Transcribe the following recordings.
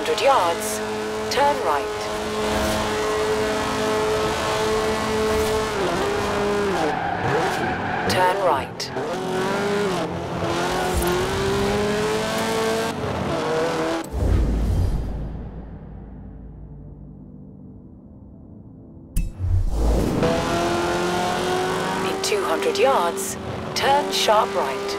100 yards, turn right. Turn right. In 200 yards, turn sharp right.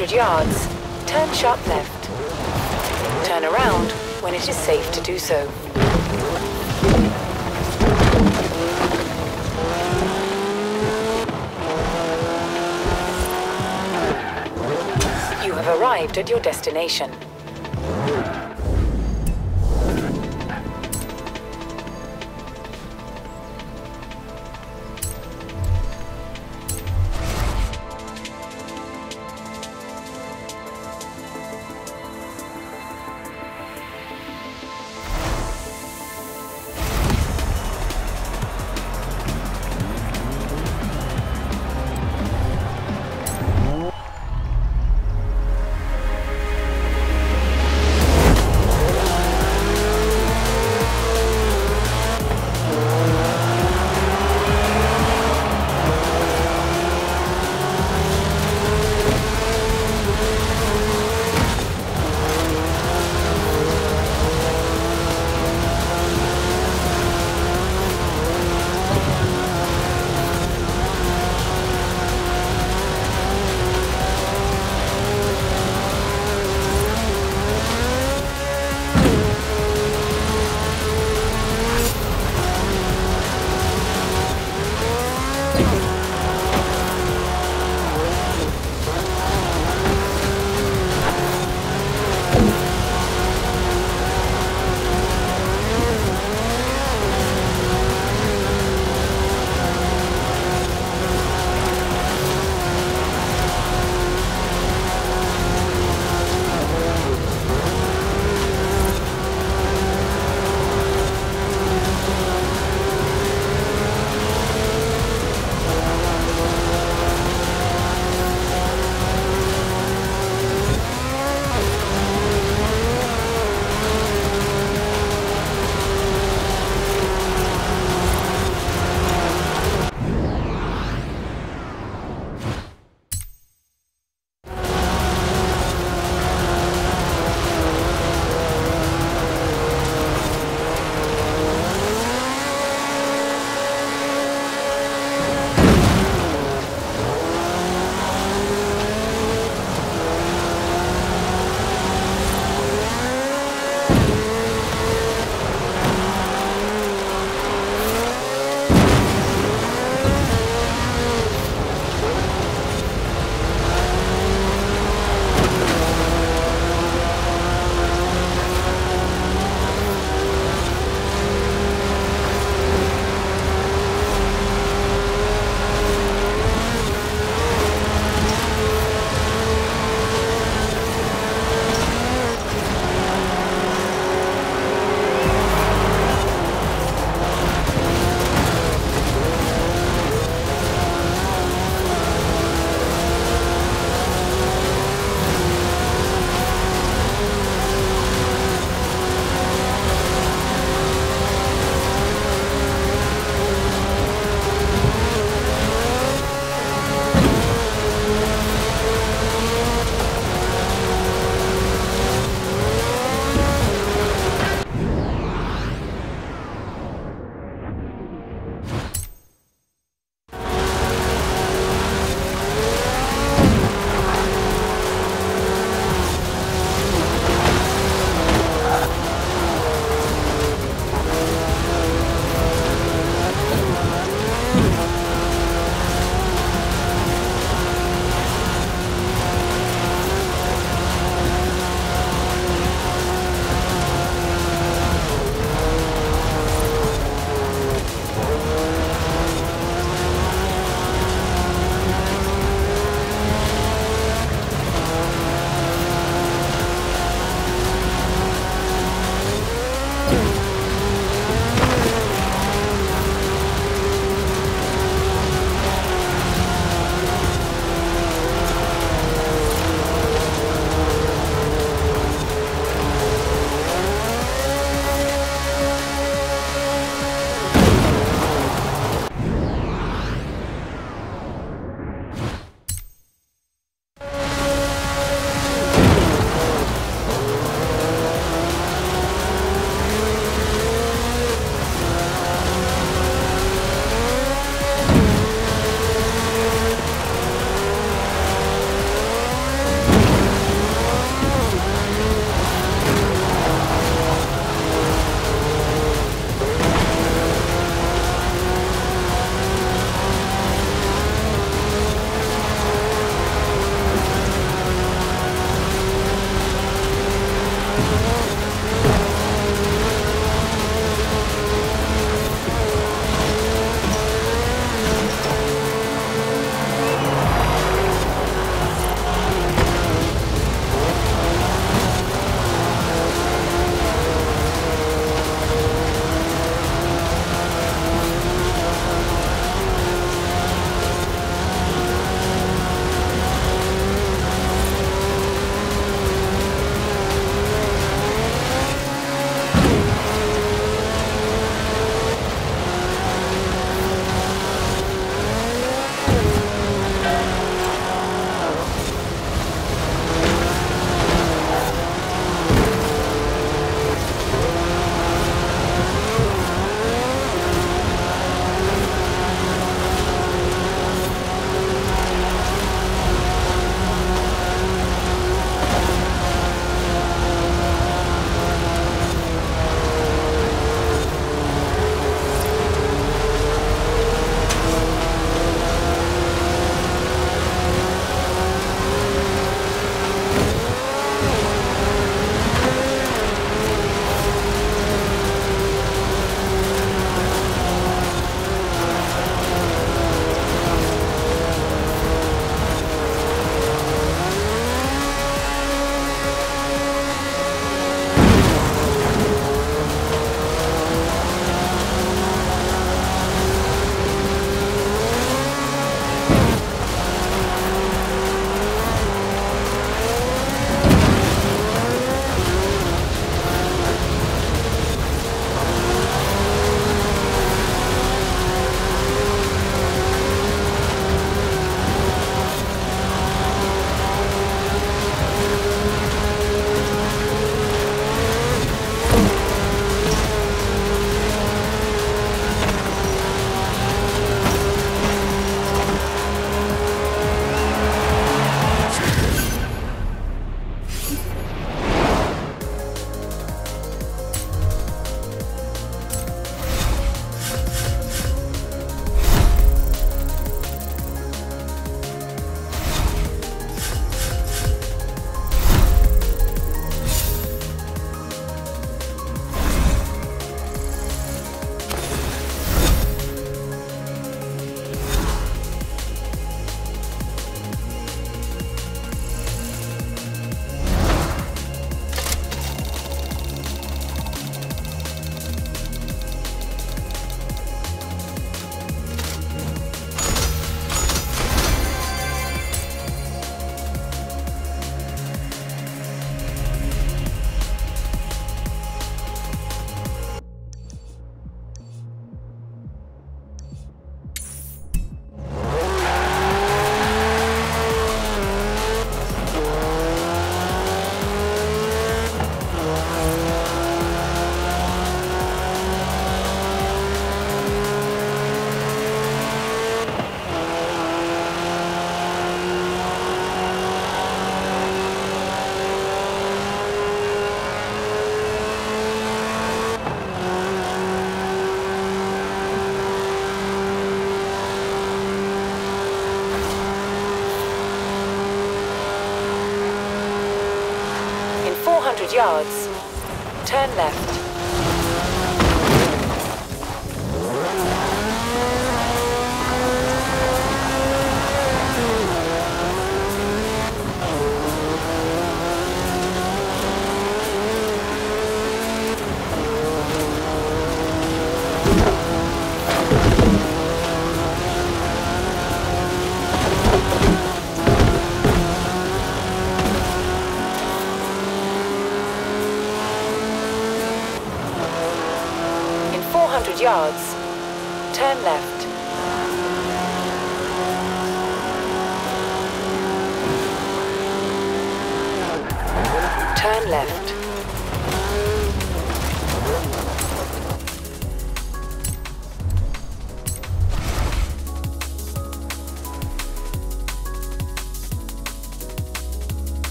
In 200 yards, turn sharp left. Turn around when it is safe to do so. You have arrived at your destination.